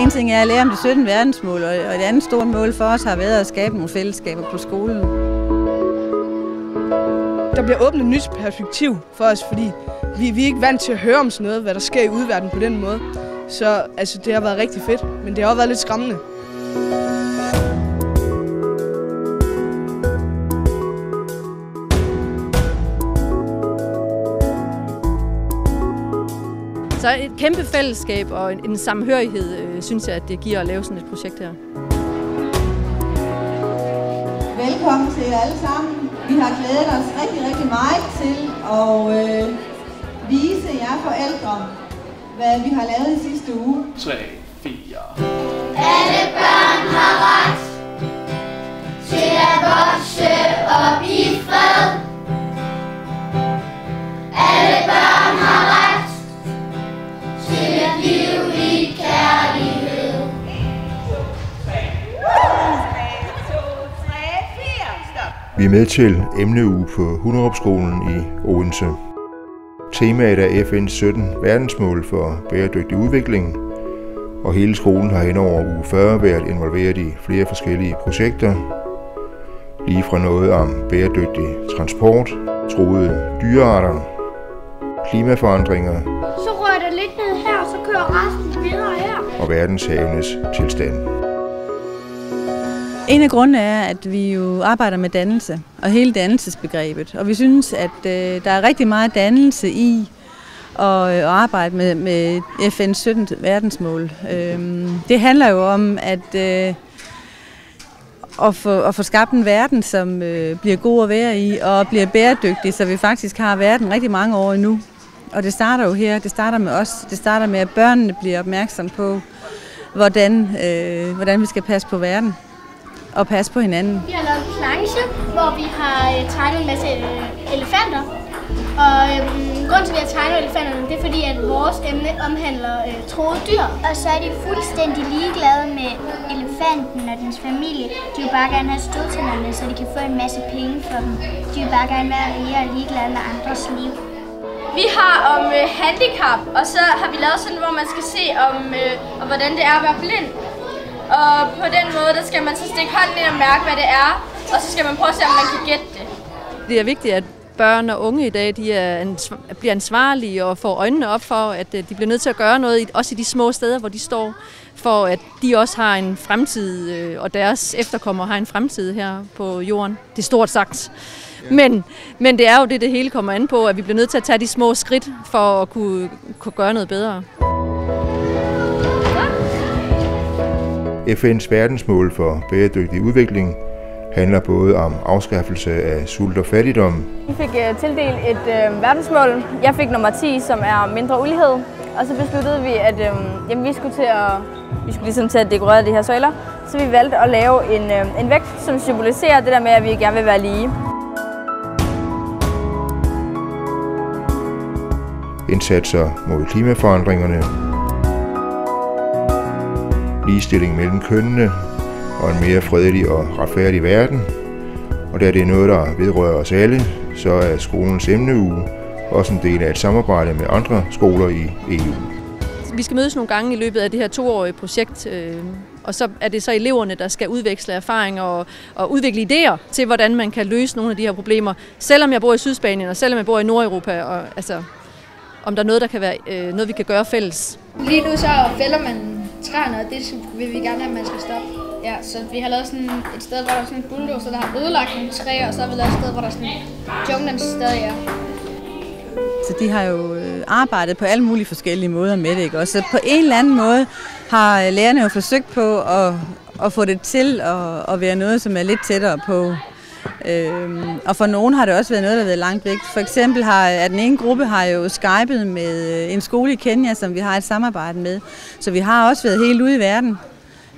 En ting er at lære om de 17 verdensmål, og et andet stort mål for os har været at skabe nogle fællesskaber på skolen. Der bliver åbnet et nyt perspektiv for os, fordi vi, vi er ikke vant til at høre om sådan noget, hvad der sker i udverdenen på den måde. Så altså, det har været rigtig fedt, men det har også været lidt skræmmende. Så et kæmpe fællesskab og en, en samhørighed, øh, synes jeg, at det giver at lave sådan et projekt her. Velkommen til jer alle sammen. Vi har glædet os rigtig, rigtig meget til at øh, vise jer forældre, hvad vi har lavet i sidste uge. 3, 4. Alle børn Vi er med til emneuge på Hunderupskolen i Odense. Temaet er FN's 17 verdensmål for bæredygtig udvikling, og hele skolen har hen over uge 40 været involveret i flere forskellige projekter. Lige fra noget om bæredygtig transport, troede dyrearter, klimaforandringer Så rører der lidt ned her, så kører resten videre her. og verdenshavenes tilstand. En af grundene er, at vi jo arbejder med dannelse og hele dannelsesbegrebet. Og vi synes, at øh, der er rigtig meget dannelse i at, øh, at arbejde med, med FN's 17 verdensmål. Øh, det handler jo om at, øh, at, få, at få skabt en verden, som øh, bliver god at være i og bliver bæredygtig, så vi faktisk har verden rigtig mange år endnu. Og det starter jo her, det starter med os. Det starter med, at børnene bliver opmærksom på, hvordan, øh, hvordan vi skal passe på verden og passe på hinanden. Vi har lavet en planche, hvor vi har øh, tegnet en masse øh, elefanter. Og øhm, grunden til, at vi har tegnet elefanterne, det er fordi, at vores emne omhandler øh, troede dyr. Og så er de fuldstændig ligeglade med elefanten og dens familie. De vil bare gerne have stødtænderne, så de kan få en masse penge for dem. De vil bare gerne være rige og ligeglade med andres liv. Vi har om øh, handicap, og så har vi lavet sådan, hvor man skal se om, øh, om hvordan det er at være blind. Og på den måde, der skal man så stikke hånden ind og mærke, hvad det er, og så skal man prøve at se, om man kan gætte det. Det er vigtigt, at børn og unge i dag de er ansv- bliver ansvarlige og får øjnene op for, at øh, de bliver nødt til at gøre noget, også i de små steder, hvor de står, for at de også har en fremtid, øh, og deres efterkommere har en fremtid her på jorden. Det er stort sagt. Men, men det er jo det, det hele kommer an på, at vi bliver nødt til at tage de små skridt for at kunne, kunne gøre noget bedre. FN's verdensmål for bæredygtig udvikling handler både om afskaffelse af sult og fattigdom, Vi fik uh, tildelt et uh, verdensmål. Jeg fik nummer 10, som er mindre ulighed. Og så besluttede vi, at uh, jamen, vi skulle til at vi skulle ligesom til at dekorere de her søjler. Så vi valgte at lave en, uh, en vægt, som symboliserer det der med, at vi gerne vil være lige. indsatser mod klimaforandringerne, ligestilling mellem kønnene og en mere fredelig og retfærdig verden. Og da det er noget, der vedrører os alle, så er skolens emneuge også en del af et samarbejde med andre skoler i EU. Vi skal mødes nogle gange i løbet af det her toårige projekt, øh, og så er det så eleverne, der skal udveksle erfaringer og, og udvikle idéer til, hvordan man kan løse nogle af de her problemer. Selvom jeg bor i Sydspanien, og selvom jeg bor i Nordeuropa, og altså, om der er noget, der kan være øh, noget, vi kan gøre fælles. Lige nu så fælder man træerne, og det vil vi gerne have, at man skal stoppe. Ja, så vi har lavet sådan et sted, hvor der er sådan en bulldozer, der har ødelagt nogle træer, og så har vi lavet et sted, hvor der er sådan junglen stadig er. Så de har jo øh, arbejdet på alle mulige forskellige måder med det. Ikke? Og så på en eller anden måde har øh, lærerne jo forsøgt på at, at få det til at, at være noget, som er lidt tættere på. Øhm, og for nogen har det også været noget, der har været langt væk. For eksempel har at den ene gruppe har jo skypet med øh, en skole i Kenya, som vi har et samarbejde med. Så vi har også været helt ude i verden,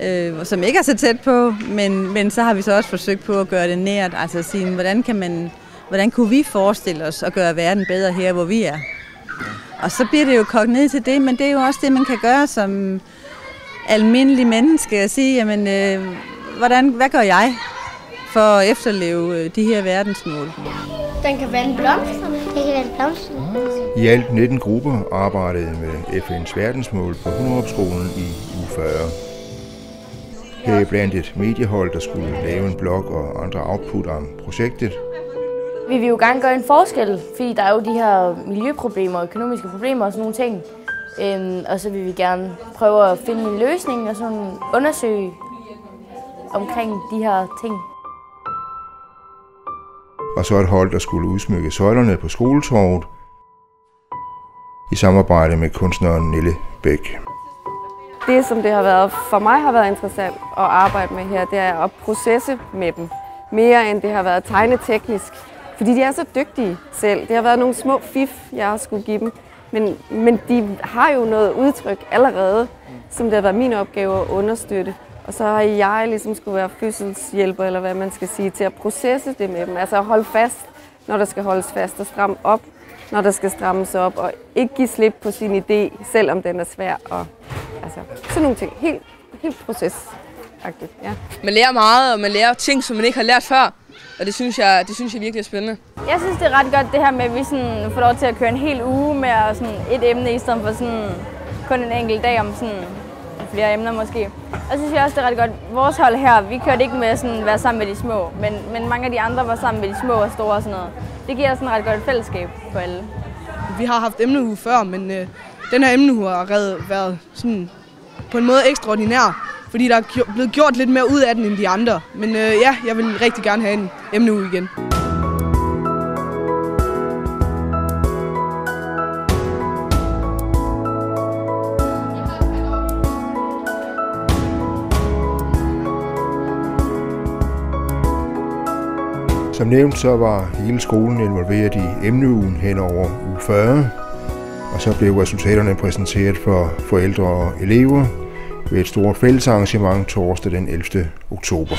øh, som ikke er så tæt på, men, men så har vi så også forsøgt på at gøre det nært. Altså at sige, hvordan kan man hvordan kunne vi forestille os at gøre verden bedre her, hvor vi er? Og så bliver det jo kogt ned til det, men det er jo også det, man kan gøre som almindelig menneske, at sige, jamen, øh, hvordan, hvad gør jeg for at efterleve øh, de her verdensmål? Den kan vande blomster. Det kan vande blomster. I alt 19 grupper arbejdede med FN's verdensmål på Hunderupskolen i uge 40. Her er blandt et mediehold, der skulle lave en blog og andre output om projektet. Vi vil jo gerne gøre en forskel, fordi der er jo de her miljøproblemer, økonomiske problemer og sådan nogle ting. Øhm, og så vil vi gerne prøve at finde en løsning og sådan undersøge omkring de her ting. Og så et hold, der skulle udsmykke søjlerne på skoletorvet i samarbejde med kunstneren Nille Bæk. Det, som det har været for mig har været interessant at arbejde med her, det er at processe med dem. Mere end det har været tegneteknisk. Fordi de er så dygtige selv. Det har været nogle små fif, jeg har skulle give dem. Men, men de har jo noget udtryk allerede, som det har været min opgave at understøtte. Og så har jeg ligesom skulle være fødselshjælper, eller hvad man skal sige, til at processe det med dem. Altså at holde fast, når der skal holdes fast, og stramme op, når der skal strammes op, og ikke give slip på sin idé, selvom den er svær. Og, altså, sådan nogle ting. Helt, helt procesagtigt, ja. Man lærer meget, og man lærer ting, som man ikke har lært før. Og det synes jeg, det synes jeg virkelig er spændende. Jeg synes, det er ret godt det her med, at vi sådan får lov til at køre en hel uge med sådan et emne, i stedet for sådan kun en enkelt dag om sådan flere emner måske. Og så synes jeg også, det er ret godt. Vores hold her, vi kørte ikke med at sådan være sammen med de små, men, men mange af de andre var sammen med de små og store og sådan noget. Det giver sådan et ret godt fællesskab for alle. Vi har haft emneuge før, men øh, den her emneuge har været sådan på en måde ekstraordinær fordi der er blevet gjort lidt mere ud af den end de andre. Men øh, ja, jeg vil rigtig gerne have en emneuge igen. Som nævnt, så var hele skolen involveret i emneugen hen over uge 40, og så blev resultaterne præsenteret for forældre og elever ved et stort fællesarrangement torsdag den 11. oktober.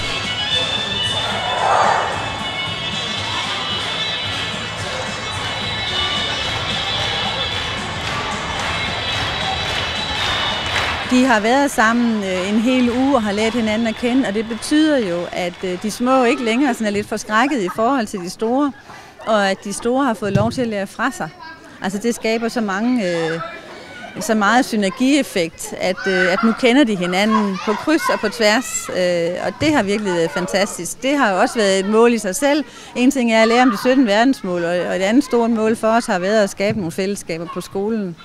De har været sammen øh, en hel uge og har lært hinanden at kende, og det betyder jo, at øh, de små ikke længere sådan er lidt forskrækket i forhold til de store, og at de store har fået lov til at lære fra sig. Altså det skaber så mange øh, så meget synergieffekt, at, øh, at nu kender de hinanden på kryds og på tværs, øh, og det har virkelig været fantastisk. Det har jo også været et mål i sig selv. En ting er at lære om de 17 verdensmål, og et andet stort mål for os har været at skabe nogle fællesskaber på skolen.